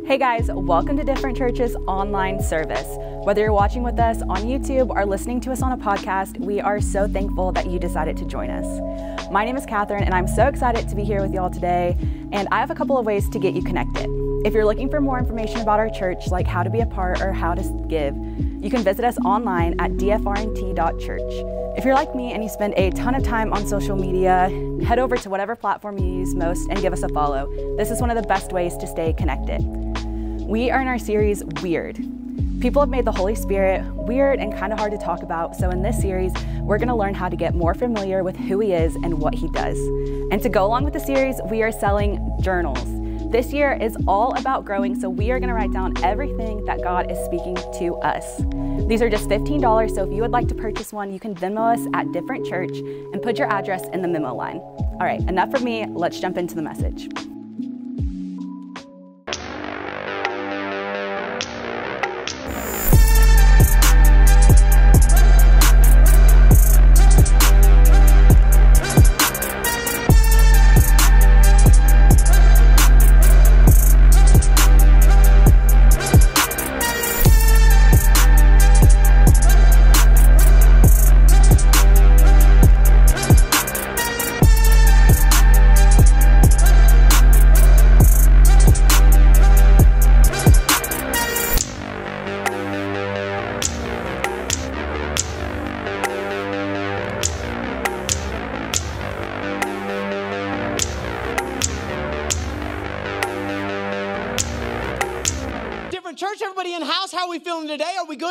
Hey guys, welcome to Different Churches online service. Whether you're watching with us on YouTube or listening to us on a podcast, we are so thankful that you decided to join us. My name is Catherine, and I'm so excited to be here with y'all today. And I have a couple of ways to get you connected. If you're looking for more information about our church, like how to be a part or how to give, you can visit us online at dfrnt.church. If you're like me and you spend a ton of time on social media, head over to whatever platform you use most and give us a follow. This is one of the best ways to stay connected. We are in our series Weird. People have made the Holy Spirit weird and kind of hard to talk about, so in this series, we're going to learn how to get more familiar with who He is and what He does. And to go along with the series, we are selling journals. This year is all about growing, so we are going to write down everything that God is speaking to us. These are just $15, so if you would like to purchase one, you can Venmo us at Different Church and put your address in the memo line. All right, enough from me. Let's jump into the message.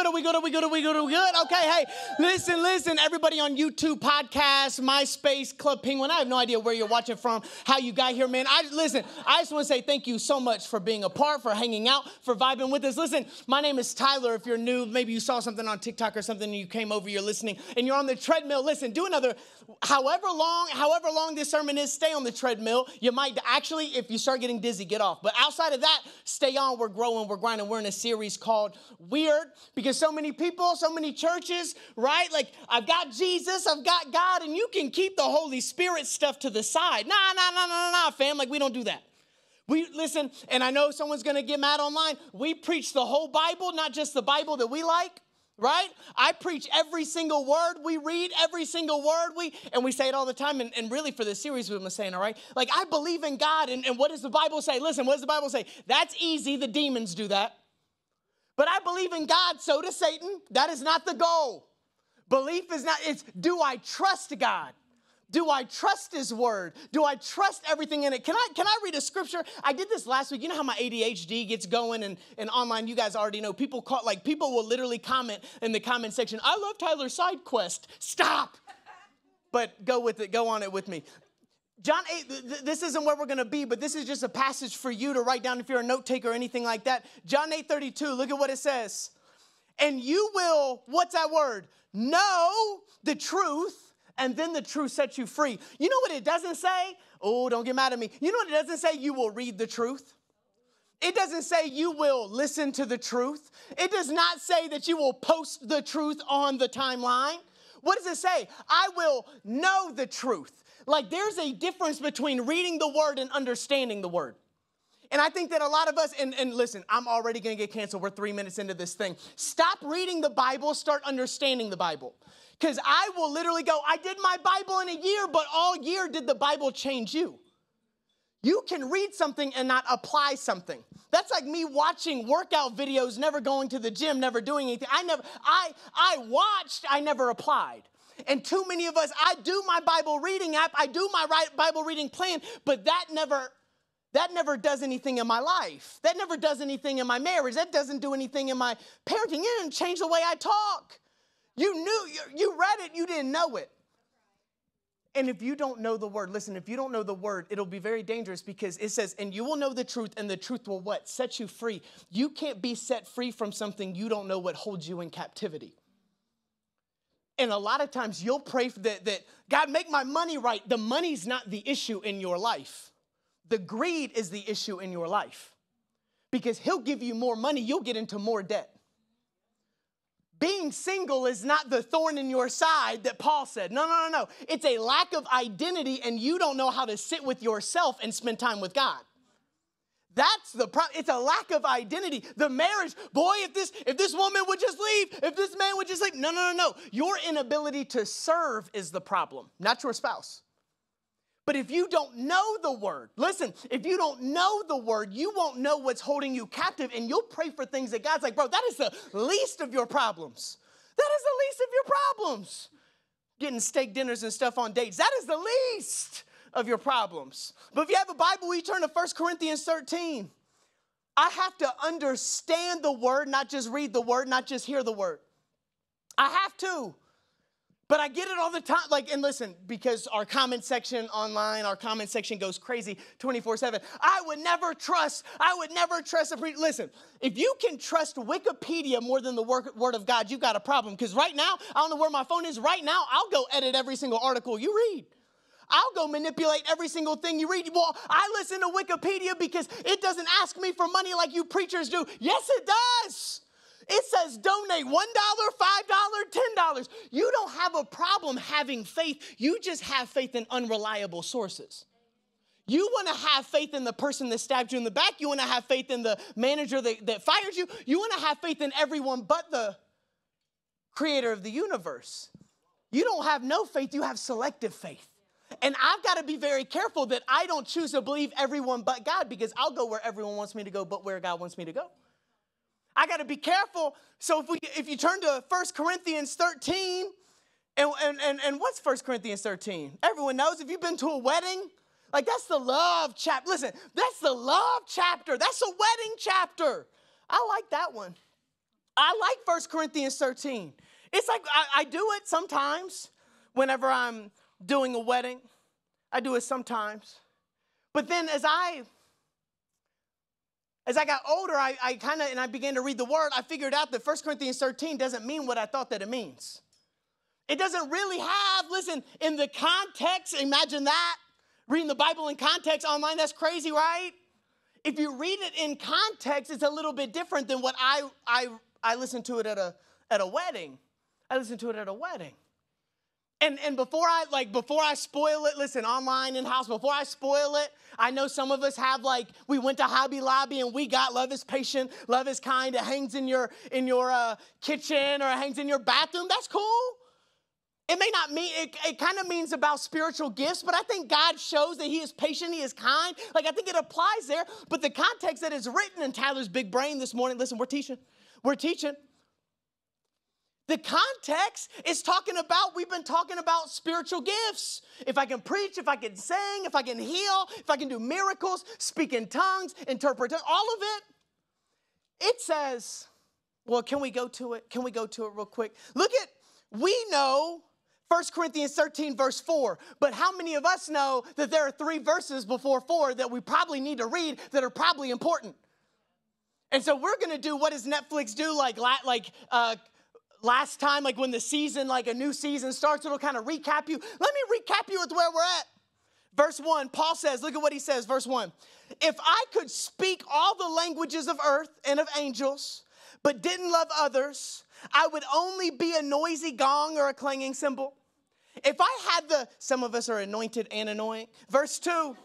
good, are we good, are we good? Listen, listen, everybody on YouTube, podcast, MySpace, Club Penguin. I have no idea where you're watching from, how you got here, man. I listen. I just want to say thank you so much for being a part, for hanging out, for vibing with us. Listen, my name is Tyler. If you're new, maybe you saw something on TikTok or something, and you came over, you're listening, and you're on the treadmill. Listen, do another however long, however long this sermon is, stay on the treadmill. You might actually, if you start getting dizzy, get off. But outside of that, stay on. We're growing, we're grinding. We're in a series called Weird because so many people, so many churches, right? Like, I've got Jesus, I've got God, and you can keep the Holy Spirit stuff to the side. Nah, nah, nah, nah, nah, fam. Like, we don't do that. We listen, and I know someone's gonna get mad online. We preach the whole Bible, not just the Bible that we like right? I preach every single word we read, every single word we, and we say it all the time. And, and really, for this series, we've been saying, all right, like I believe in God. And, and what does the Bible say? Listen, what does the Bible say? That's easy. The demons do that. But I believe in God, so does Satan. That is not the goal. Belief is not, it's do I trust God? Do I trust his word? Do I trust everything in it? Can I can I read a scripture? I did this last week. You know how my ADHD gets going and, and online, you guys already know. People call like people will literally comment in the comment section, I love Tyler's side quest. Stop. But go with it, go on it with me. John 8, this isn't where we're gonna be, but this is just a passage for you to write down if you're a note taker or anything like that. John 8 32, look at what it says. And you will, what's that word? Know the truth and then the truth sets you free. You know what it doesn't say? Oh, don't get mad at me. You know what it doesn't say? You will read the truth. It doesn't say you will listen to the truth. It does not say that you will post the truth on the timeline. What does it say? I will know the truth. Like there's a difference between reading the word and understanding the word. And I think that a lot of us, and, and listen, I'm already gonna get canceled. We're three minutes into this thing. Stop reading the Bible, start understanding the Bible. Because I will literally go, I did my Bible in a year, but all year did the Bible change you? You can read something and not apply something. That's like me watching workout videos, never going to the gym, never doing anything. I never, I, I watched, I never applied. And too many of us, I do my Bible reading app, I do my Bible reading plan, but that never that never does anything in my life. That never does anything in my marriage. That doesn't do anything in my parenting. You didn't change the way I talk. You knew, you read it, you didn't know it. And if you don't know the word, listen, if you don't know the word, it'll be very dangerous because it says, and you will know the truth, and the truth will what? Set you free. You can't be set free from something you don't know what holds you in captivity. And a lot of times you'll pray that, that God, make my money right. The money's not the issue in your life, the greed is the issue in your life. Because He'll give you more money, you'll get into more debt being single is not the thorn in your side that Paul said. No, no, no, no. It's a lack of identity, and you don't know how to sit with yourself and spend time with God. That's the problem. It's a lack of identity. The marriage, boy, if this if this woman would just leave, if this man would just leave. No, no, no, no. Your inability to serve is the problem, not your spouse. But if you don't know the word, listen, if you don't know the word, you won't know what's holding you captive and you'll pray for things that God's like, bro, that is the least of your problems. That is the least of your problems. Getting steak dinners and stuff on dates, that is the least of your problems. But if you have a Bible, we turn to 1 Corinthians 13. I have to understand the word, not just read the word, not just hear the word. I have to. But I get it all the time. Like, and listen, because our comment section online, our comment section goes crazy 24 7. I would never trust, I would never trust a pre. Listen, if you can trust Wikipedia more than the word of God, you've got a problem. Because right now, I don't know where my phone is. Right now, I'll go edit every single article you read. I'll go manipulate every single thing you read. Well, I listen to Wikipedia because it doesn't ask me for money like you preachers do. Yes, it does. It says donate $1, $5, $10. You don't have a problem having faith. You just have faith in unreliable sources. You want to have faith in the person that stabbed you in the back. You want to have faith in the manager that, that fired you. You want to have faith in everyone but the creator of the universe. You don't have no faith, you have selective faith. And I've got to be very careful that I don't choose to believe everyone but God because I'll go where everyone wants me to go, but where God wants me to go. I got to be careful. So if, we, if you turn to 1 Corinthians 13, and, and, and, and what's 1 Corinthians 13? Everyone knows if you've been to a wedding, like that's the love chapter. Listen, that's the love chapter. That's a wedding chapter. I like that one. I like 1 Corinthians 13. It's like I, I do it sometimes whenever I'm doing a wedding. I do it sometimes. But then as I as I got older, I, I kind of and I began to read the word, I figured out that 1 Corinthians 13 doesn't mean what I thought that it means. It doesn't really have, listen, in the context, imagine that. Reading the Bible in context online, that's crazy, right? If you read it in context, it's a little bit different than what I I I listened to it at a at a wedding. I listened to it at a wedding. And, and before I like before I spoil it, listen, online in house, before I spoil it, I know some of us have like we went to Hobby Lobby and we got love is patient, love is kind. It hangs in your in your uh, kitchen or it hangs in your bathroom. That's cool. It may not mean it, it kind of means about spiritual gifts, but I think God shows that He is patient, He is kind. Like I think it applies there. But the context that is written in Tyler's big brain this morning, listen, we're teaching. We're teaching. The context is talking about, we've been talking about spiritual gifts. If I can preach, if I can sing, if I can heal, if I can do miracles, speak in tongues, interpret, all of it. It says, well, can we go to it? Can we go to it real quick? Look at, we know 1 Corinthians 13, verse 4. But how many of us know that there are three verses before 4 that we probably need to read that are probably important? And so we're gonna do what does Netflix do, like, like uh, last time, like when the season, like a new season starts, it'll kind of recap you. Let me recap you with where we're at. Verse 1, Paul says, look at what he says, verse 1. If I could speak all the languages of earth and of angels, but didn't love others, I would only be a noisy gong or a clanging cymbal. If I had the, some of us are anointed and annoying. Verse 2,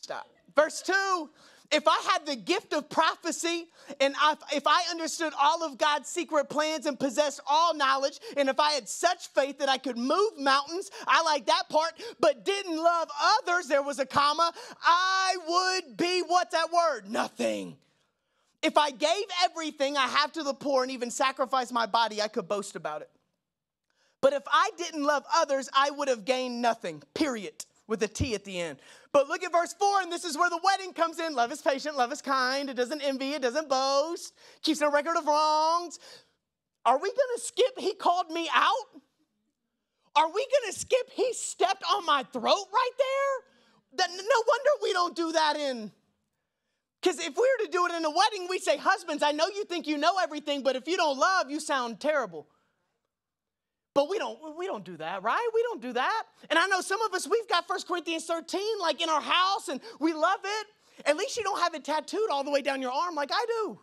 stop. Verse 2, if I had the gift of prophecy and if I understood all of God's secret plans and possessed all knowledge, and if I had such faith that I could move mountains, I like that part, but didn't love others, there was a comma, I would be what's that word? Nothing. If I gave everything I have to the poor and even sacrificed my body, I could boast about it. But if I didn't love others, I would have gained nothing, period with a T at the end. But look at verse 4, and this is where the wedding comes in. Love is patient, love is kind, it doesn't envy, it doesn't boast, keeps no record of wrongs. Are we gonna skip, he called me out? Are we gonna skip, he stepped on my throat right there? No wonder we don't do that in. Because if we were to do it in a wedding, we say, Husbands, I know you think you know everything, but if you don't love, you sound terrible. But we don't we don't do that, right? We don't do that. And I know some of us we've got 1 Corinthians 13 like in our house and we love it. At least you don't have it tattooed all the way down your arm like I do.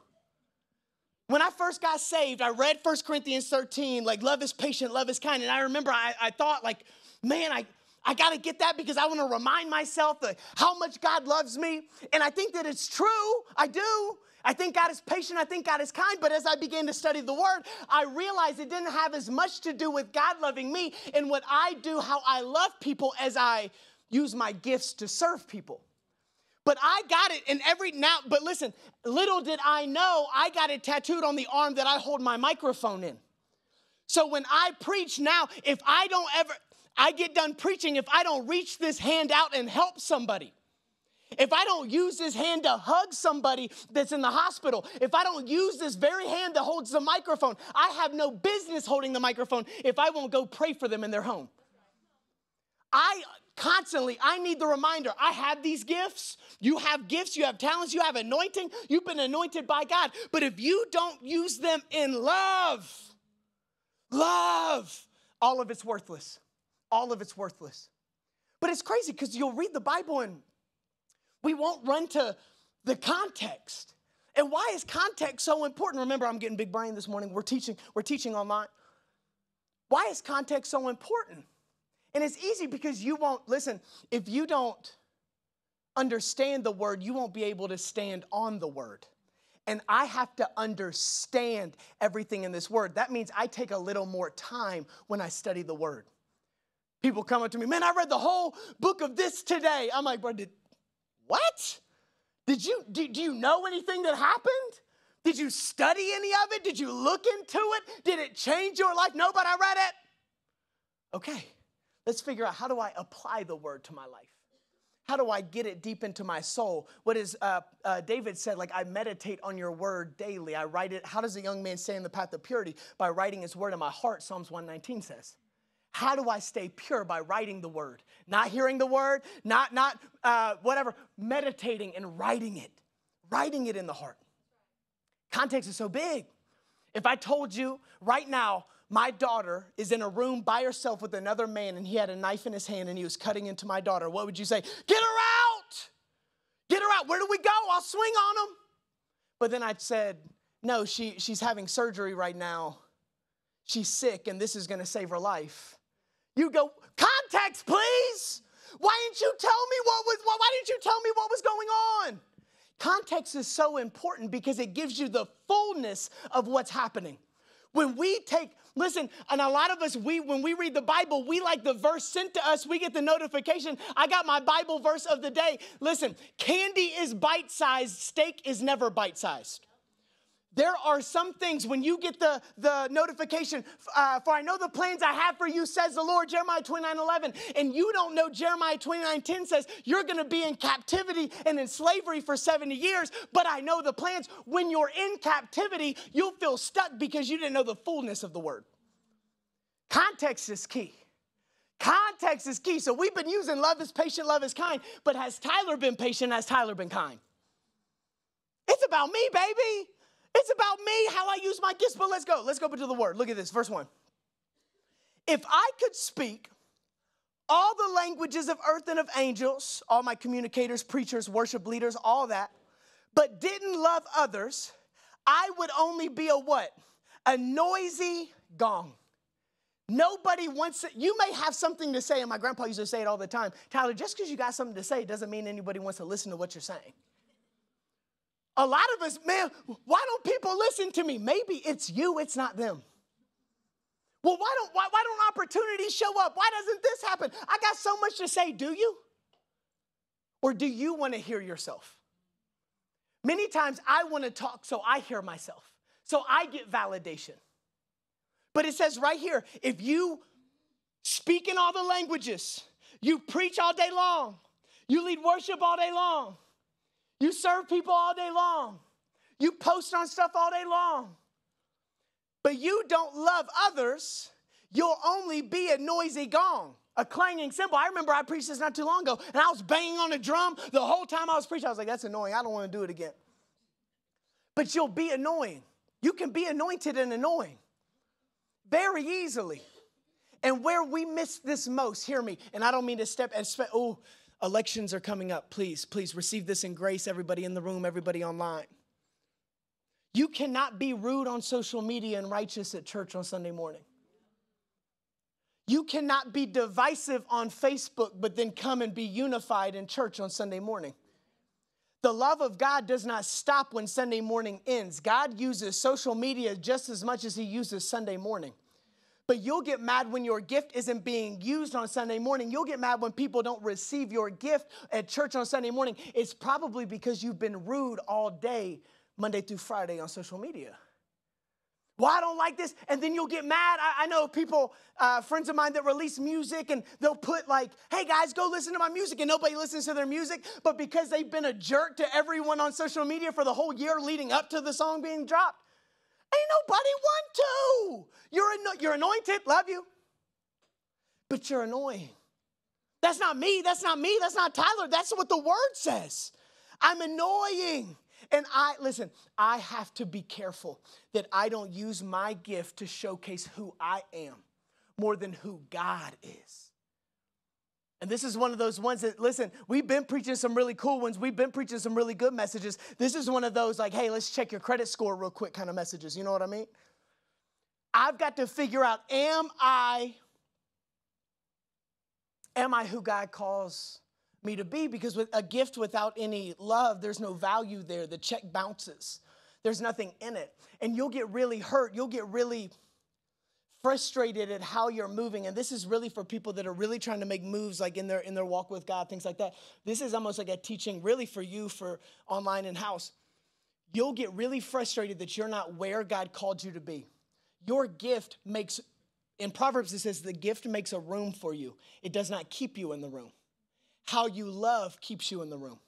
When I first got saved, I read 1 Corinthians 13, like love is patient, love is kind. And I remember I, I thought like, man, I, I got to get that because I want to remind myself that how much God loves me. And I think that it's true. I do. I think God is patient. I think God is kind. But as I began to study the word, I realized it didn't have as much to do with God loving me and what I do, how I love people as I use my gifts to serve people. But I got it in every now, but listen, little did I know I got it tattooed on the arm that I hold my microphone in. So when I preach now, if I don't ever, I get done preaching, if I don't reach this hand out and help somebody, if I don't use this hand to hug somebody that's in the hospital, if I don't use this very hand that holds the microphone, I have no business holding the microphone if I won't go pray for them in their home. I constantly, I need the reminder I have these gifts. You have gifts, you have talents, you have anointing, you've been anointed by God. But if you don't use them in love, love, all of it's worthless. All of it's worthless. But it's crazy because you'll read the Bible and we won't run to the context. And why is context so important? Remember, I'm getting big brain this morning. We're teaching, we're teaching online. Why is context so important? And it's easy because you won't, listen, if you don't understand the word, you won't be able to stand on the word. And I have to understand everything in this word. That means I take a little more time when I study the word. People come up to me, man, I read the whole book of this today. I'm like, bro, did, what? Did you, do, do you know anything that happened? Did you study any of it? Did you look into it? Did it change your life? No, but I read it. Okay, let's figure out how do I apply the word to my life? How do I get it deep into my soul? What is uh, uh, David said, like, I meditate on your word daily. I write it. How does a young man stay in the path of purity? By writing his word in my heart, Psalms 119 says. How do I stay pure? By writing the word, not hearing the word, not, not uh, whatever, meditating and writing it, writing it in the heart. Context is so big. If I told you right now, my daughter is in a room by herself with another man and he had a knife in his hand and he was cutting into my daughter, what would you say? Get her out! Get her out. Where do we go? I'll swing on him. But then I said, no, she, she's having surgery right now. She's sick and this is gonna save her life. You go, context, please. Why didn't you tell me what was, why didn't you tell me what was going on? Context is so important because it gives you the fullness of what's happening. When we take, listen, and a lot of us, we when we read the Bible, we like the verse sent to us, we get the notification. I got my Bible verse of the day. Listen, candy is bite-sized, steak is never bite-sized. There are some things when you get the, the notification, uh, for I know the plans I have for you, says the Lord, Jeremiah 29 11, and you don't know Jeremiah 29 10 says you're gonna be in captivity and in slavery for 70 years, but I know the plans. When you're in captivity, you'll feel stuck because you didn't know the fullness of the word. Context is key. Context is key. So we've been using love is patient, love is kind, but has Tyler been patient? Has Tyler been kind? It's about me, baby. It's about me, how I use my gifts. But let's go. Let's go to the word. Look at this, verse one. If I could speak all the languages of earth and of angels, all my communicators, preachers, worship leaders, all that, but didn't love others, I would only be a what? A noisy gong. Nobody wants it. You may have something to say, and my grandpa used to say it all the time Tyler, just because you got something to say doesn't mean anybody wants to listen to what you're saying. A lot of us, man, why don't people listen to me? Maybe it's you, it's not them. Well, why don't, why, why don't opportunities show up? Why doesn't this happen? I got so much to say. Do you? Or do you want to hear yourself? Many times I want to talk so I hear myself, so I get validation. But it says right here if you speak in all the languages, you preach all day long, you lead worship all day long, you serve people all day long. You post on stuff all day long. But you don't love others, you'll only be a noisy gong, a clanging cymbal. I remember I preached this not too long ago, and I was banging on a drum the whole time I was preaching. I was like, that's annoying. I don't want to do it again. But you'll be annoying. You can be anointed and annoying very easily. And where we miss this most, hear me, and I don't mean to step and oh, Elections are coming up. Please, please receive this in grace, everybody in the room, everybody online. You cannot be rude on social media and righteous at church on Sunday morning. You cannot be divisive on Facebook, but then come and be unified in church on Sunday morning. The love of God does not stop when Sunday morning ends. God uses social media just as much as He uses Sunday morning. But you'll get mad when your gift isn't being used on Sunday morning. You'll get mad when people don't receive your gift at church on Sunday morning. It's probably because you've been rude all day, Monday through Friday on social media. Well, I don't like this. And then you'll get mad. I, I know people, uh, friends of mine that release music and they'll put like, hey guys, go listen to my music. And nobody listens to their music. But because they've been a jerk to everyone on social media for the whole year leading up to the song being dropped, ain't nobody want to. You're, an, you're anointed, love you. But you're annoying. That's not me. That's not me. That's not Tyler. That's what the word says. I'm annoying. And I, listen, I have to be careful that I don't use my gift to showcase who I am more than who God is. And this is one of those ones that, listen, we've been preaching some really cool ones. We've been preaching some really good messages. This is one of those, like, hey, let's check your credit score real quick kind of messages. You know what I mean? I've got to figure out, am I, am I who God calls me to be because with a gift without any love, there's no value there. The check bounces, there's nothing in it. And you'll get really hurt. You'll get really frustrated at how you're moving and this is really for people that are really trying to make moves like in their in their walk with god things like that. This is almost like a teaching really for you for online and house. You'll get really frustrated that you're not where god called you to be. Your gift makes in proverbs it says the gift makes a room for you. It does not keep you in the room. How you love keeps you in the room.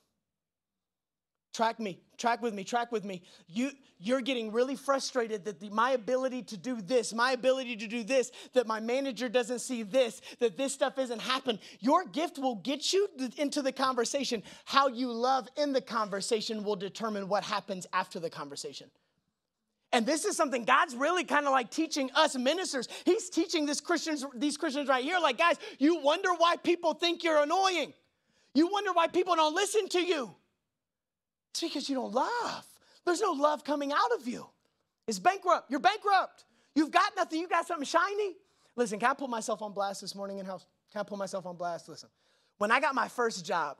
Track me, track with me, track with me. You, you're getting really frustrated that the, my ability to do this, my ability to do this, that my manager doesn't see this, that this stuff isn't happening. Your gift will get you into the conversation. How you love in the conversation will determine what happens after the conversation. And this is something God's really kind of like teaching us ministers. He's teaching this Christians, these Christians right here, like, guys, you wonder why people think you're annoying. You wonder why people don't listen to you. It's because you don't love. There's no love coming out of you. It's bankrupt. You're bankrupt. You've got nothing. You got something shiny. Listen, can I put myself on blast this morning in house? Can I put myself on blast? Listen, when I got my first job,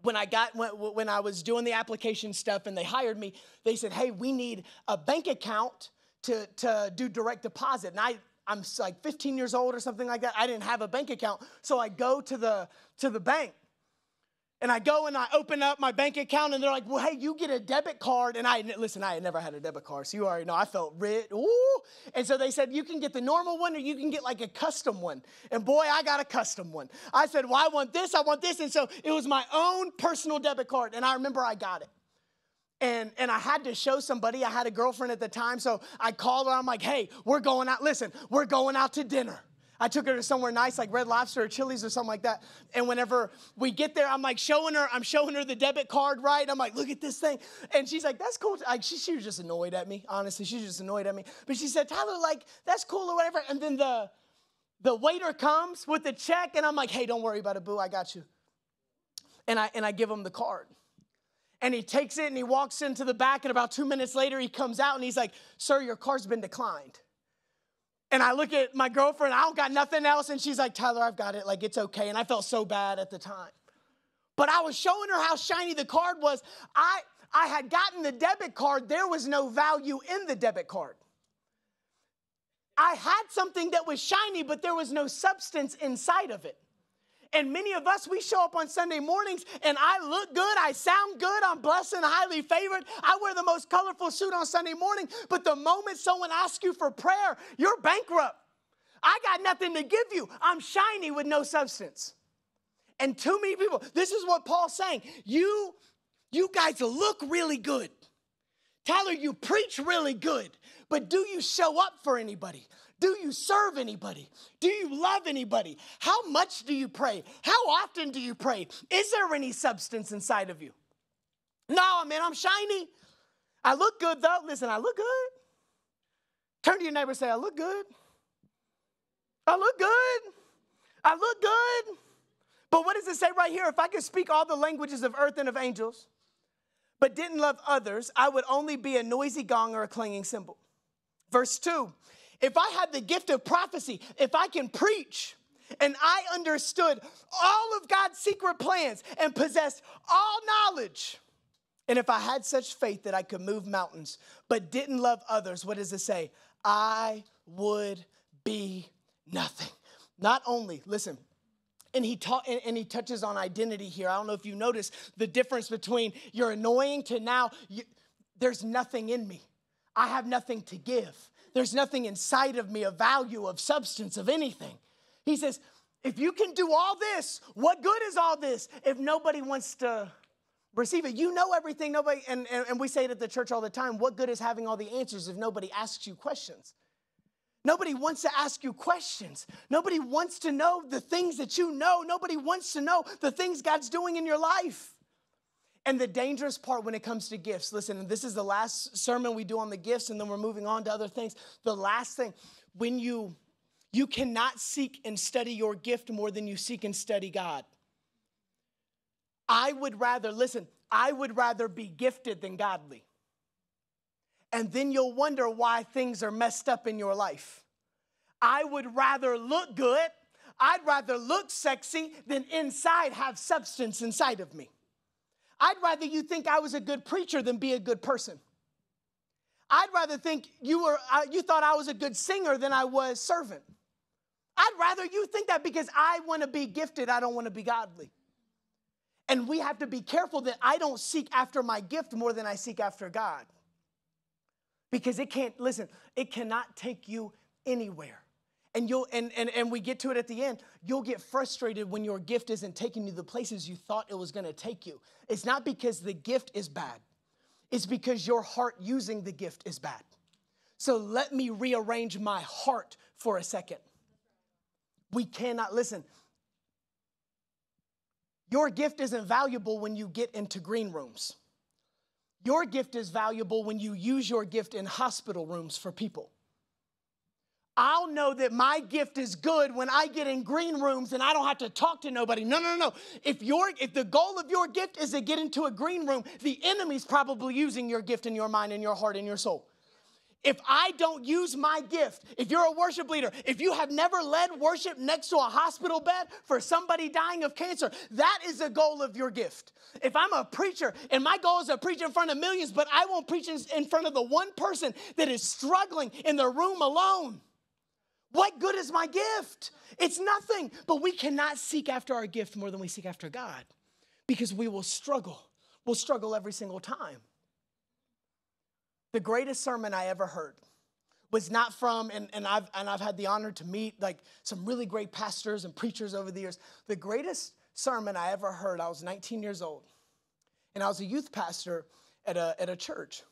when I got when, when I was doing the application stuff and they hired me, they said, "Hey, we need a bank account to to do direct deposit." And I I'm like 15 years old or something like that. I didn't have a bank account, so I go to the to the bank and I go and I open up my bank account, and they're like, "Well, hey, you get a debit card." And I listen, I had never had a debit card, so you already know I felt rich. Ooh! And so they said, "You can get the normal one, or you can get like a custom one." And boy, I got a custom one. I said, "Well, I want this, I want this," and so it was my own personal debit card, and I remember I got it. And, and I had to show somebody. I had a girlfriend at the time, so I called her. I'm like, "Hey, we're going out. Listen, we're going out to dinner." I took her to somewhere nice like Red Lobster or Chili's or something like that. And whenever we get there, I'm like showing her, I'm showing her the debit card, right? I'm like, look at this thing. And she's like, that's cool. Like she, she was just annoyed at me, honestly. She was just annoyed at me. But she said, Tyler, like, that's cool or whatever. And then the the waiter comes with the check, and I'm like, hey, don't worry about it, boo, I got you. And I and I give him the card. And he takes it and he walks into the back, and about two minutes later, he comes out and he's like, Sir, your card's been declined. And I look at my girlfriend, I don't got nothing else. And she's like, Tyler, I've got it. Like, it's okay. And I felt so bad at the time. But I was showing her how shiny the card was. I, I had gotten the debit card, there was no value in the debit card. I had something that was shiny, but there was no substance inside of it. And many of us, we show up on Sunday mornings and I look good, I sound good, I'm blessed and highly favored. I wear the most colorful suit on Sunday morning, but the moment someone asks you for prayer, you're bankrupt. I got nothing to give you. I'm shiny with no substance. And too many people, this is what Paul's saying. You, you guys look really good. Tyler, you preach really good, but do you show up for anybody? Do you serve anybody? Do you love anybody? How much do you pray? How often do you pray? Is there any substance inside of you? No, man, I'm shiny. I look good though. Listen, I look good. Turn to your neighbor and say, I look good. I look good. I look good. But what does it say right here? If I could speak all the languages of earth and of angels, but didn't love others, I would only be a noisy gong or a clanging cymbal. Verse 2 If I had the gift of prophecy, if I can preach, and I understood all of God's secret plans and possessed all knowledge, and if I had such faith that I could move mountains, but didn't love others, what does it say? I would be nothing. Not only, listen, and he taught and, and, he touches on identity here. I don't know if you notice the difference between you're annoying to now you, there's nothing in me. I have nothing to give. There's nothing inside of me of value, of substance, of anything. He says, if you can do all this, what good is all this if nobody wants to receive it? You know everything, nobody, and, and, and we say it at the church all the time what good is having all the answers if nobody asks you questions? Nobody wants to ask you questions. Nobody wants to know the things that you know. Nobody wants to know the things God's doing in your life. And the dangerous part when it comes to gifts, listen, this is the last sermon we do on the gifts, and then we're moving on to other things. The last thing, when you you cannot seek and study your gift more than you seek and study God. I would rather, listen, I would rather be gifted than godly and then you'll wonder why things are messed up in your life. I would rather look good, I'd rather look sexy than inside have substance inside of me. I'd rather you think I was a good preacher than be a good person. I'd rather think you were uh, you thought I was a good singer than I was servant. I'd rather you think that because I want to be gifted, I don't want to be godly. And we have to be careful that I don't seek after my gift more than I seek after God because it can't listen it cannot take you anywhere and you'll and, and and we get to it at the end. You'll get frustrated when your gift isn't taking you the places you thought it was going to take you. It's not because the gift is bad. It's because your heart using the gift is bad. So let me rearrange my heart for a second. We cannot listen. Your gift isn't valuable when you get into green rooms. Your gift is valuable when you use your gift in hospital rooms for people. I'll know that my gift is good when I get in green rooms and I don't have to talk to nobody. No, no, no. If your if the goal of your gift is to get into a green room, the enemy's probably using your gift in your mind and your heart and your soul. If I don't use my gift, if you're a worship leader, if you have never led worship next to a hospital bed for somebody dying of cancer, that is the goal of your gift. If I'm a preacher and my goal is to preach in front of millions, but I won't preach in front of the one person that is struggling in the room alone, what good is my gift? It's nothing. But we cannot seek after our gift more than we seek after God because we will struggle. We'll struggle every single time. The greatest sermon I ever heard was not from, and, and, I've, and I've had the honor to meet like some really great pastors and preachers over the years. The greatest sermon I ever heard, I was 19 years old, and I was a youth pastor at a, at a church.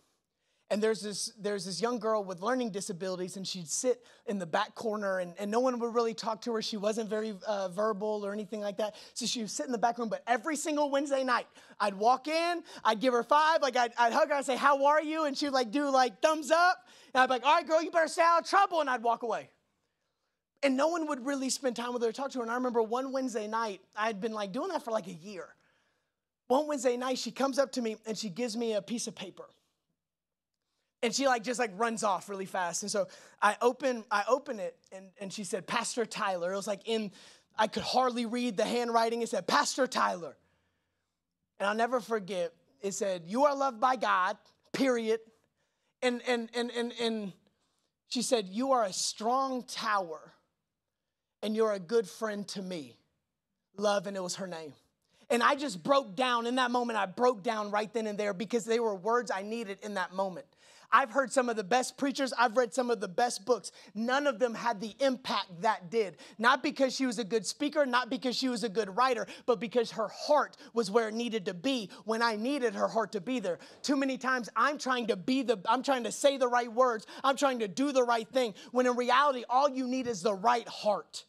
And there's this, there's this young girl with learning disabilities, and she'd sit in the back corner, and, and no one would really talk to her. She wasn't very uh, verbal or anything like that. So she would sit in the back room. But every single Wednesday night, I'd walk in, I'd give her five, like I'd, I'd hug her, I'd say, How are you? And she'd like do like thumbs up. And I'd be like, All right, girl, you better stay out of trouble. And I'd walk away. And no one would really spend time with her, or talk to her. And I remember one Wednesday night, I had been like doing that for like a year. One Wednesday night, she comes up to me and she gives me a piece of paper and she like just like runs off really fast. And so i open i open it and, and she said pastor tyler. It was like in i could hardly read the handwriting. It said pastor tyler. And i'll never forget it said you are loved by god period. And and and and, and she said you are a strong tower and you're a good friend to me. Love and it was her name. And I just broke down. In that moment. I broke down right then and there because they were words I needed in that moment. I've heard some of the best preachers, I've read some of the best books. None of them had the impact that did. Not because she was a good speaker, not because she was a good writer, but because her heart was where it needed to be when I needed her heart to be there. Too many times I'm trying to be the, I'm trying to say the right words, I'm trying to do the right thing, when in reality, all you need is the right heart.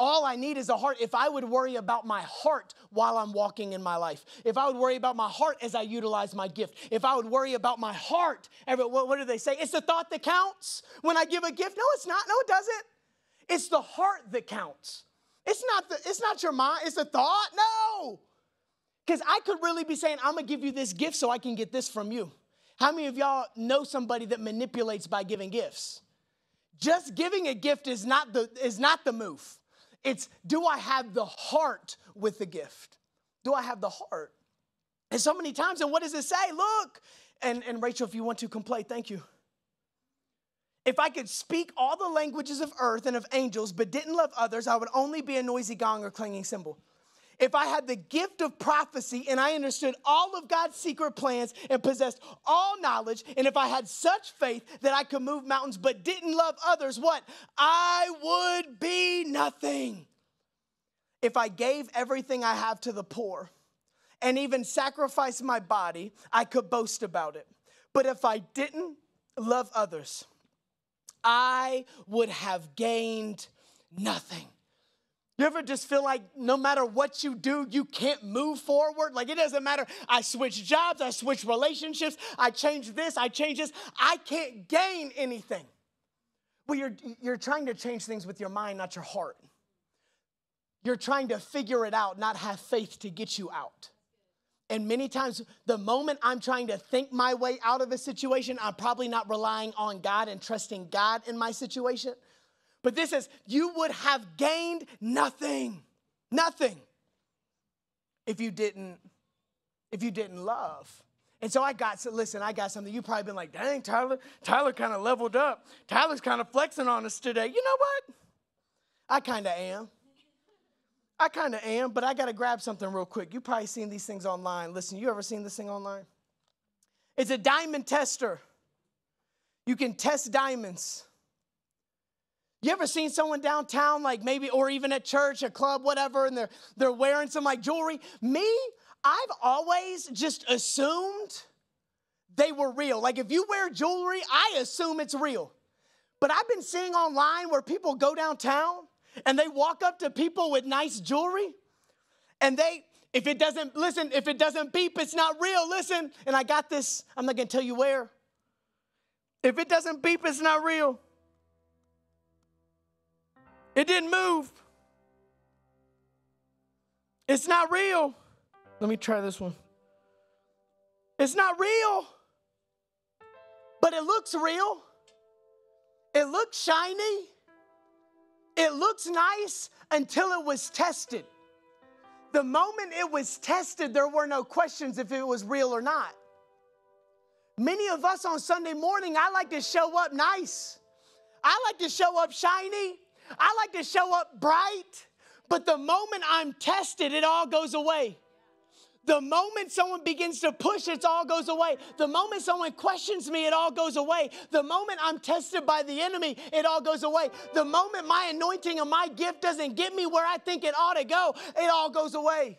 All I need is a heart. If I would worry about my heart while I'm walking in my life, if I would worry about my heart as I utilize my gift, if I would worry about my heart, what, do they say? It's the thought that counts when I give a gift. No, it's not. No, it doesn't. It's the heart that counts. It's not the, it's not your mind, it's the thought. No. Because I could really be saying, I'm gonna give you this gift so I can get this from you. How many of y'all know somebody that manipulates by giving gifts? just giving a gift is not the, is not the move. It's do I have the heart with the gift? Do I have the heart? And so many times, and what does it say? Look, and, and Rachel, if you want to complain, thank you. If I could speak all the languages of earth and of angels, but didn't love others, I would only be a noisy gong or clanging cymbal. If I had the gift of prophecy and I understood all of God's secret plans and possessed all knowledge, and if I had such faith that I could move mountains but didn't love others, what? I would be nothing. If I gave everything I have to the poor and even sacrificed my body, I could boast about it. But if I didn't love others, I would have gained nothing. You ever just feel like no matter what you do, you can't move forward? Like it doesn't matter. I switch jobs, I switch relationships, I change this, I change this. I can't gain anything. Well, you're, you're trying to change things with your mind, not your heart. You're trying to figure it out, not have faith to get you out. And many times, the moment I'm trying to think my way out of a situation, I'm probably not relying on God and trusting God in my situation. But this is, you would have gained nothing, nothing if you didn't, if you didn't love. And so I got, so listen, I got something. You probably been like, dang, Tyler, Tyler kind of leveled up. Tyler's kind of flexing on us today. You know what? I kind of am. I kind of am, but I got to grab something real quick. You probably seen these things online. Listen, you ever seen this thing online? It's a diamond tester. You can test diamonds. You ever seen someone downtown, like maybe, or even at church, a club, whatever, and they're they're wearing some like jewelry? Me, I've always just assumed they were real. Like if you wear jewelry, I assume it's real. But I've been seeing online where people go downtown and they walk up to people with nice jewelry, and they, if it doesn't, listen, if it doesn't beep, it's not real. Listen, and I got this, I'm not gonna tell you where. If it doesn't beep, it's not real. It didn't move. It's not real. Let me try this one. It's not real, but it looks real. It looks shiny. It looks nice until it was tested. The moment it was tested, there were no questions if it was real or not. Many of us on Sunday morning, I like to show up nice. I like to show up shiny. I like to show up bright, but the moment I'm tested, it all goes away. The moment someone begins to push, it all goes away. The moment someone questions me, it all goes away. The moment I'm tested by the enemy, it all goes away. The moment my anointing and my gift doesn't get me where I think it ought to go, it all goes away.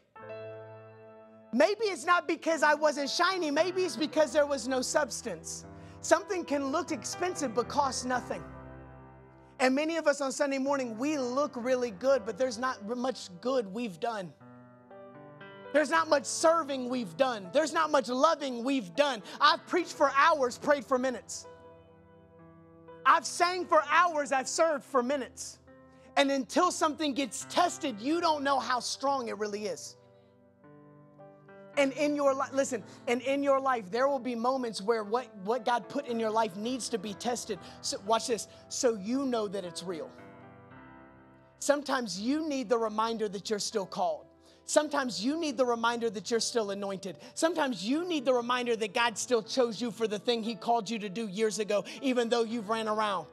Maybe it's not because I wasn't shiny, maybe it's because there was no substance. Something can look expensive but cost nothing. And many of us on Sunday morning, we look really good, but there's not much good we've done. There's not much serving we've done. There's not much loving we've done. I've preached for hours, prayed for minutes. I've sang for hours, I've served for minutes. And until something gets tested, you don't know how strong it really is. And in your life, listen, and in your life, there will be moments where what, what God put in your life needs to be tested. So, watch this, so you know that it's real. Sometimes you need the reminder that you're still called. Sometimes you need the reminder that you're still anointed. Sometimes you need the reminder that God still chose you for the thing He called you to do years ago, even though you've ran around.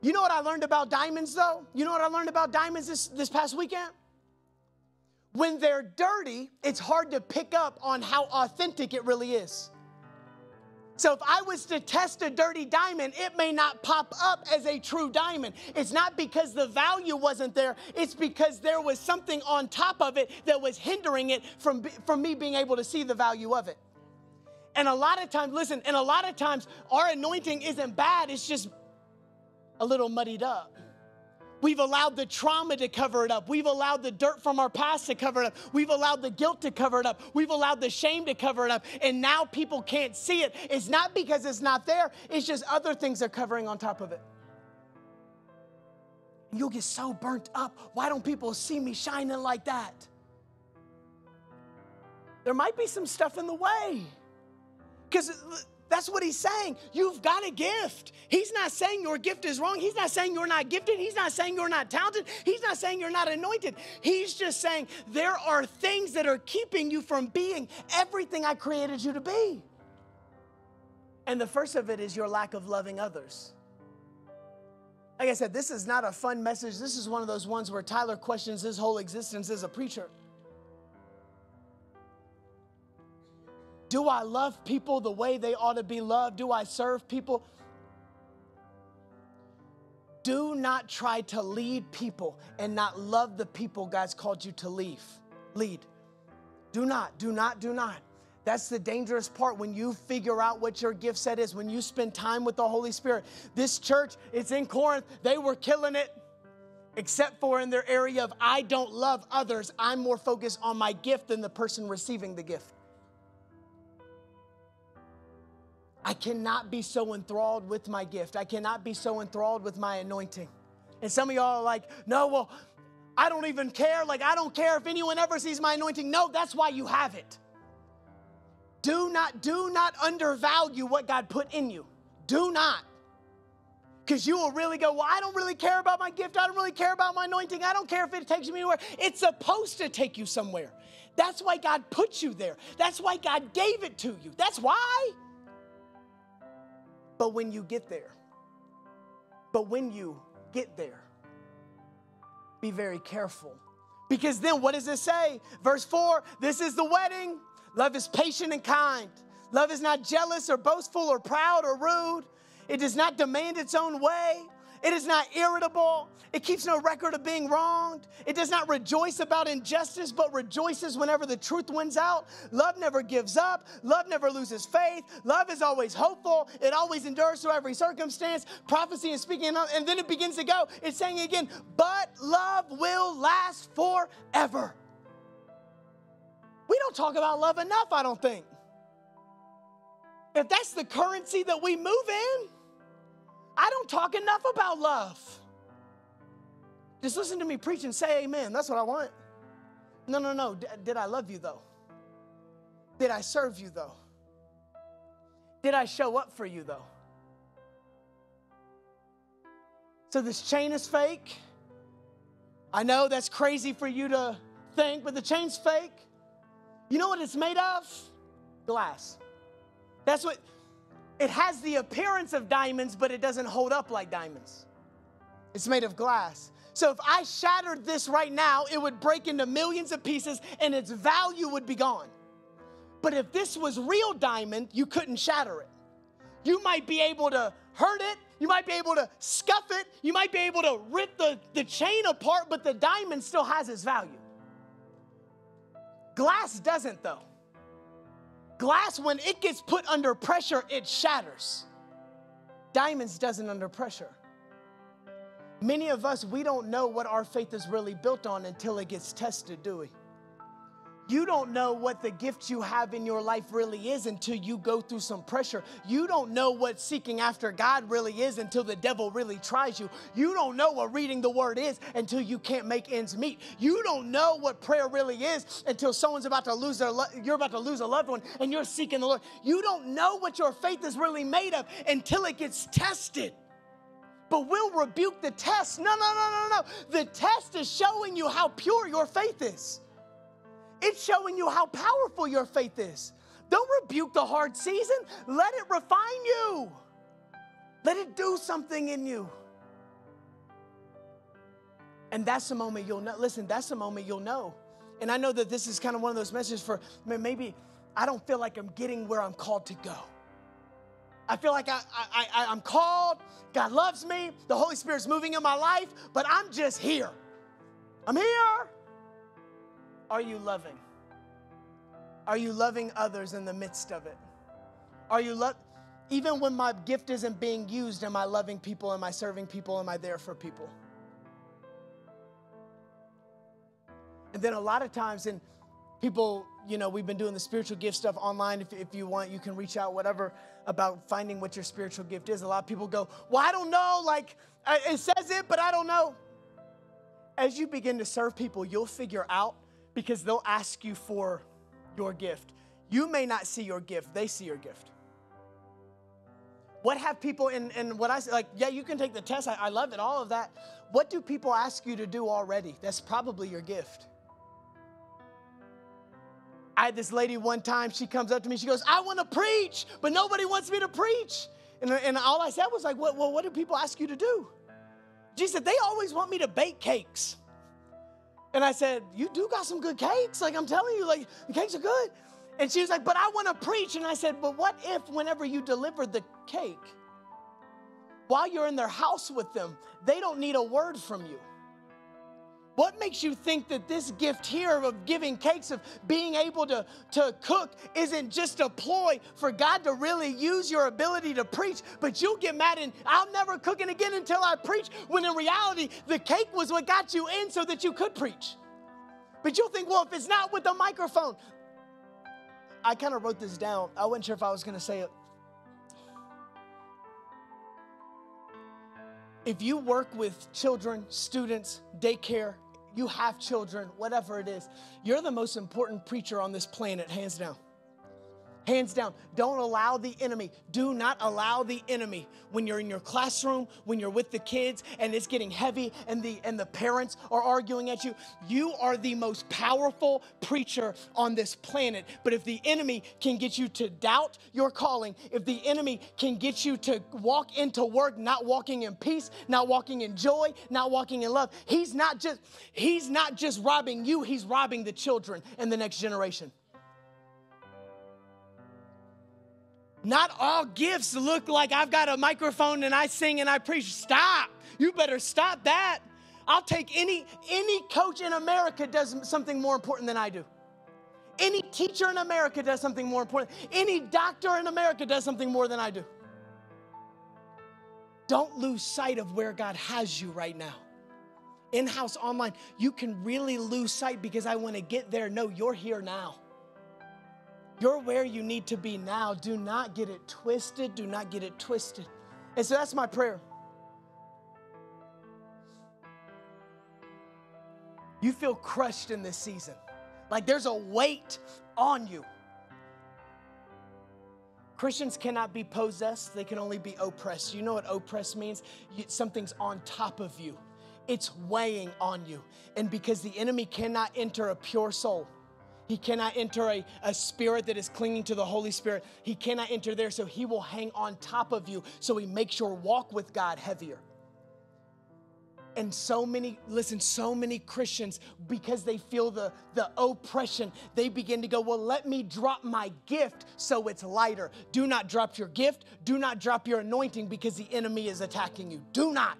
You know what I learned about diamonds, though? You know what I learned about diamonds this, this past weekend? When they're dirty, it's hard to pick up on how authentic it really is. So if I was to test a dirty diamond, it may not pop up as a true diamond. It's not because the value wasn't there, it's because there was something on top of it that was hindering it from, from me being able to see the value of it. And a lot of times, listen, and a lot of times our anointing isn't bad, it's just a little muddied up. We've allowed the trauma to cover it up. We've allowed the dirt from our past to cover it up. We've allowed the guilt to cover it up. We've allowed the shame to cover it up. And now people can't see it. It's not because it's not there, it's just other things are covering on top of it. You'll get so burnt up. Why don't people see me shining like that? There might be some stuff in the way. Because That's what he's saying. You've got a gift. He's not saying your gift is wrong. He's not saying you're not gifted. He's not saying you're not talented. He's not saying you're not anointed. He's just saying there are things that are keeping you from being everything I created you to be. And the first of it is your lack of loving others. Like I said, this is not a fun message. This is one of those ones where Tyler questions his whole existence as a preacher. Do I love people the way they ought to be loved? Do I serve people? Do not try to lead people and not love the people God's called you to leave. Lead. Do not, do not, do not. That's the dangerous part when you figure out what your gift set is, when you spend time with the Holy Spirit. This church, it's in Corinth, they were killing it, except for in their area of I don't love others. I'm more focused on my gift than the person receiving the gift. I cannot be so enthralled with my gift. I cannot be so enthralled with my anointing. And some of y'all are like, no, well, I don't even care. Like, I don't care if anyone ever sees my anointing. No, that's why you have it. Do not, do not undervalue what God put in you. Do not. Because you will really go, Well, I don't really care about my gift. I don't really care about my anointing. I don't care if it takes me anywhere. It's supposed to take you somewhere. That's why God put you there. That's why God gave it to you. That's why. But when you get there, but when you get there, be very careful. Because then what does it say? Verse 4 this is the wedding. Love is patient and kind. Love is not jealous or boastful or proud or rude. It does not demand its own way. It is not irritable. It keeps no record of being wronged. It does not rejoice about injustice, but rejoices whenever the truth wins out. Love never gives up. Love never loses faith. Love is always hopeful. It always endures through every circumstance. Prophecy and speaking, and then it begins to go. It's saying again, but love will last forever. We don't talk about love enough, I don't think. If that's the currency that we move in, I don't talk enough about love. Just listen to me preach and say amen. That's what I want. No, no, no. D- did I love you though? Did I serve you though? Did I show up for you though? So this chain is fake. I know that's crazy for you to think, but the chain's fake. You know what it's made of? Glass. That's what it has the appearance of diamonds, but it doesn't hold up like diamonds. It's made of glass. So if I shattered this right now, it would break into millions of pieces and its value would be gone. But if this was real diamond, you couldn't shatter it. You might be able to hurt it, you might be able to scuff it, you might be able to rip the, the chain apart, but the diamond still has its value. Glass doesn't, though. Glass, when it gets put under pressure, it shatters. Diamonds doesn't under pressure. Many of us, we don't know what our faith is really built on until it gets tested, do we? You don't know what the gift you have in your life really is until you go through some pressure. You don't know what seeking after God really is until the devil really tries you. You don't know what reading the word is until you can't make ends meet. You don't know what prayer really is until someone's about to lose their lo- you're about to lose a loved one and you're seeking the Lord. You don't know what your faith is really made of until it gets tested but we'll rebuke the test. No, no, no, no, no. The test is showing you how pure your faith is. It's showing you how powerful your faith is. Don't rebuke the hard season. Let it refine you. Let it do something in you. And that's the moment you'll know. Listen, that's the moment you'll know. And I know that this is kind of one of those messages for maybe I don't feel like I'm getting where I'm called to go. I feel like I, I, I, I'm called, God loves me, the Holy Spirit's moving in my life, but I'm just here. I'm here. Are you loving? Are you loving others in the midst of it? Are you love even when my gift isn't being used, am I loving people? Am I serving people? Am I there for people? And then a lot of times, and people, you know, we've been doing the spiritual gift stuff online. If, if you want, you can reach out, whatever, about finding what your spiritual gift is. A lot of people go, Well, I don't know. Like, it says it, but I don't know. As you begin to serve people, you'll figure out because they'll ask you for your gift. You may not see your gift, they see your gift. What have people, and, and what I like, yeah, you can take the test. I, I love it, all of that. What do people ask you to do already? That's probably your gift. I had this lady one time, she comes up to me, she goes, I want to preach, but nobody wants me to preach. And, and all I said was like, well, well, what do people ask you to do? She said, they always want me to bake cakes. And I said, you do got some good cakes. Like I'm telling you, like the cakes are good. And she was like, but I want to preach. And I said, but what if whenever you deliver the cake, while you're in their house with them, they don't need a word from you? What makes you think that this gift here of giving cakes, of being able to, to cook, isn't just a ploy for God to really use your ability to preach? But you'll get mad and I'll never cook it again until I preach, when in reality, the cake was what got you in so that you could preach. But you'll think, well, if it's not with the microphone, I kind of wrote this down. I wasn't sure if I was going to say it. If you work with children, students, daycare, you have children, whatever it is, you're the most important preacher on this planet, hands down. Hands down, don't allow the enemy, do not allow the enemy when you're in your classroom, when you're with the kids and it's getting heavy and the and the parents are arguing at you. You are the most powerful preacher on this planet. But if the enemy can get you to doubt your calling, if the enemy can get you to walk into work not walking in peace, not walking in joy, not walking in love, he's not just he's not just robbing you, he's robbing the children and the next generation. Not all gifts look like I've got a microphone and I sing and I preach. Stop. You better stop that. I'll take any any coach in America does something more important than I do. Any teacher in America does something more important. Any doctor in America does something more than I do. Don't lose sight of where God has you right now. In house, online, you can really lose sight because I want to get there. No, you're here now. You're where you need to be now. Do not get it twisted. Do not get it twisted. And so that's my prayer. You feel crushed in this season, like there's a weight on you. Christians cannot be possessed, they can only be oppressed. You know what oppressed means? Something's on top of you, it's weighing on you. And because the enemy cannot enter a pure soul, he cannot enter a, a spirit that is clinging to the Holy Spirit. He cannot enter there, so he will hang on top of you so he makes your walk with God heavier. And so many, listen, so many Christians, because they feel the, the oppression, they begin to go, Well, let me drop my gift so it's lighter. Do not drop your gift. Do not drop your anointing because the enemy is attacking you. Do not.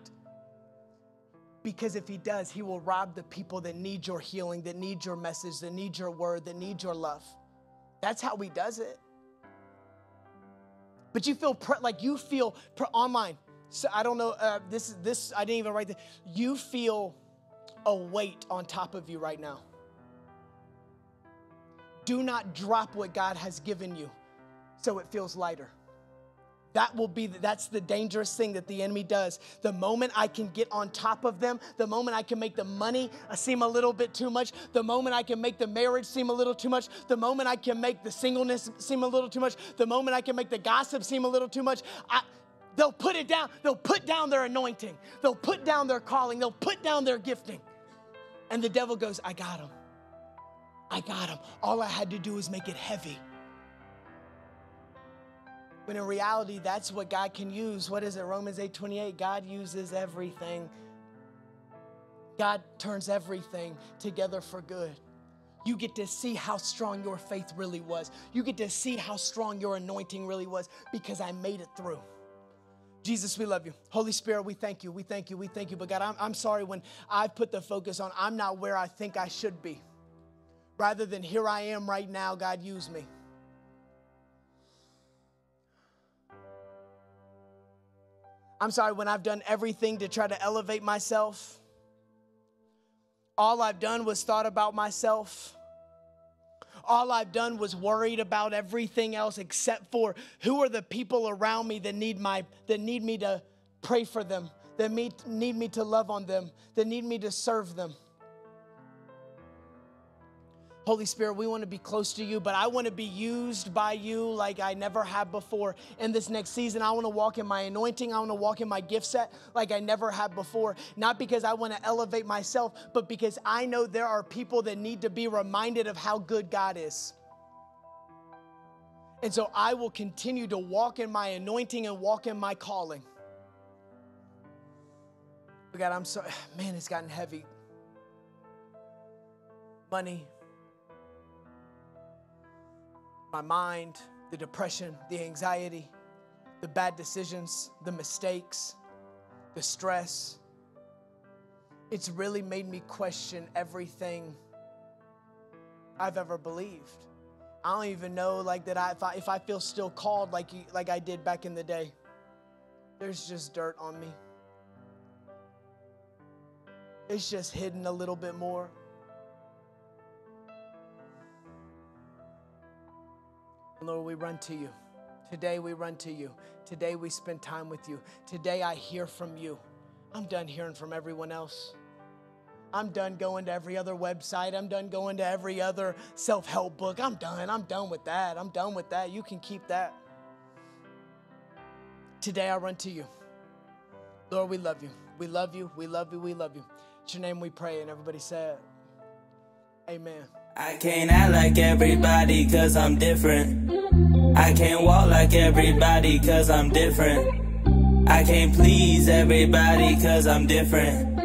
Because if he does, he will rob the people that need your healing, that need your message, that need your word, that need your love. That's how he does it. But you feel pre- like you feel pre- online. So I don't know. Uh, this is this I didn't even write that. You feel a weight on top of you right now. Do not drop what God has given you, so it feels lighter. That will be, that's the dangerous thing that the enemy does. The moment I can get on top of them, the moment I can make the money seem a little bit too much, the moment I can make the marriage seem a little too much, the moment I can make the singleness seem a little too much, the moment I can make the gossip seem a little too much, I, they'll put it down. They'll put down their anointing. They'll put down their calling. They'll put down their gifting. And the devil goes, I got him. I got him. All I had to do was make it heavy. When in reality, that's what God can use. What is it? Romans 8 28. God uses everything. God turns everything together for good. You get to see how strong your faith really was. You get to see how strong your anointing really was because I made it through. Jesus, we love you. Holy Spirit, we thank you. We thank you. We thank you. But God, I'm, I'm sorry when I've put the focus on I'm not where I think I should be. Rather than here I am right now, God, use me. I'm sorry, when I've done everything to try to elevate myself, all I've done was thought about myself. All I've done was worried about everything else except for who are the people around me that need my that need me to pray for them, that need, me to love on them, that need me to serve them. Holy Spirit, we want to be close to you, but I want to be used by you like I never have before. In this next season, I want to walk in my anointing. I want to walk in my gift set like I never have before. Not because I want to elevate myself, but because I know there are people that need to be reminded of how good God is. And so I will continue to walk in my anointing and walk in my calling. Oh God, I'm sorry. Man, it's gotten heavy. Money, my mind, the depression, the anxiety, the bad decisions, the mistakes, the stress. It's really made me question everything I've ever believed. I don't even know like that I if I, if I feel still called like you, like I did back in the day. There's just dirt on me. It's just hidden a little bit more. Lord, we run to you. Today we run to you. Today we spend time with you. Today I hear from you. I'm done hearing from everyone else. I'm done going to every other website. I'm done going to every other self help book. I'm done. I'm done with that. I'm done with that. You can keep that. Today I run to you. Lord, we love you. We love you. We love you. We love you. It's your name we pray. And everybody said, Amen. I can't act like everybody cause I'm different. I can't walk like everybody cause I'm different. I can't please everybody cause I'm different.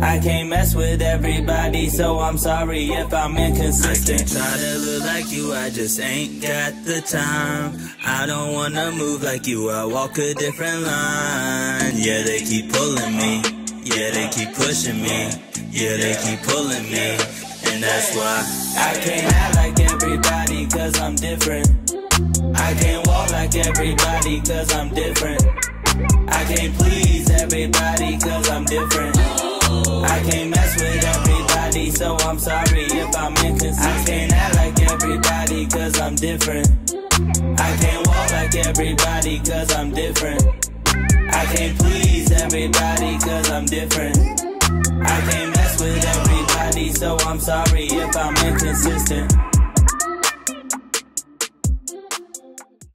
I can't mess with everybody, so I'm sorry if I'm inconsistent. I can't try to look like you, I just ain't got the time. I don't wanna move like you, I walk a different line. Yeah, they keep pulling me. Yeah, they keep pushing me. Yeah, they keep pulling me. And that's why I can't act like everybody cause I'm different. I can't walk like everybody cause I'm different. I can't please everybody cause I'm different. I can't mess with everybody, so I'm sorry if I'm inconsistent. I can't act like everybody cause I'm different. I can't walk like everybody cause I'm different. I can't please everybody cause I'm different. I can't mess with everybody, so I'm sorry if I'm inconsistent.